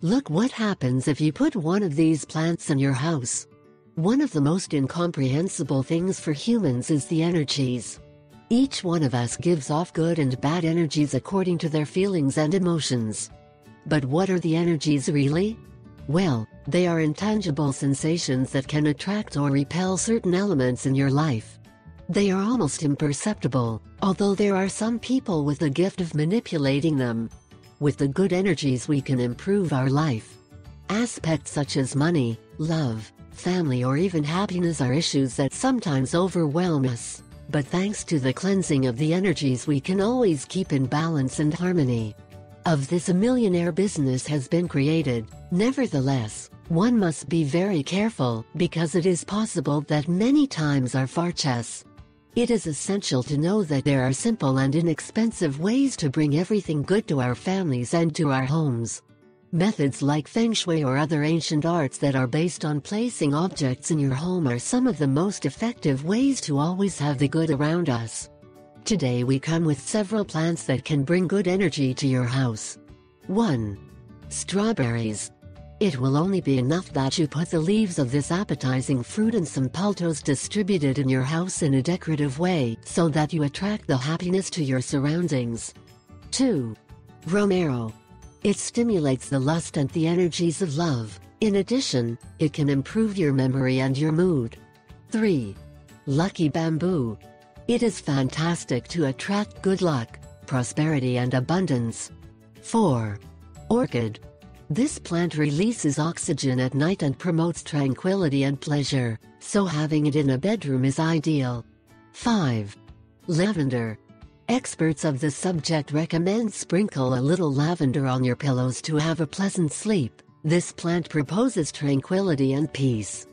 Look what happens if you put one of these plants in your house. One of the most incomprehensible things for humans is the energies. Each one of us gives off good and bad energies according to their feelings and emotions. But what are the energies really? Well, they are intangible sensations that can attract or repel certain elements in your life. They are almost imperceptible, although there are some people with the gift of manipulating them. With the good energies we can improve our life. Aspects such as money, love, family or even happiness are issues that sometimes overwhelm us. But thanks to the cleansing of the energies we can always keep in balance and harmony. Of this a millionaire business has been created, nevertheless, one must be very careful because it is possible that many times are far chess. It is essential to know that there are simple and inexpensive ways to bring everything good to our families and to our homes. Methods like Feng Shui or other ancient arts that are based on placing objects in your home are some of the most effective ways to always have the good around us. Today we come with several plants that can bring good energy to your house. 1. Strawberries. It will only be enough that you put the leaves of this appetizing fruit and some paltos distributed in your house in a decorative way so that you attract the happiness to your surroundings. 2. Romero. It stimulates the lust and the energies of love. In addition, it can improve your memory and your mood. 3. Lucky Bamboo. It is fantastic to attract good luck, prosperity and abundance. 4. Orchid. This plant releases oxygen at night and promotes tranquility and pleasure, so having it in a bedroom is ideal. 5. Lavender. Experts of the subject recommend sprinkle a little lavender on your pillows to have a pleasant sleep. This plant proposes tranquility and peace.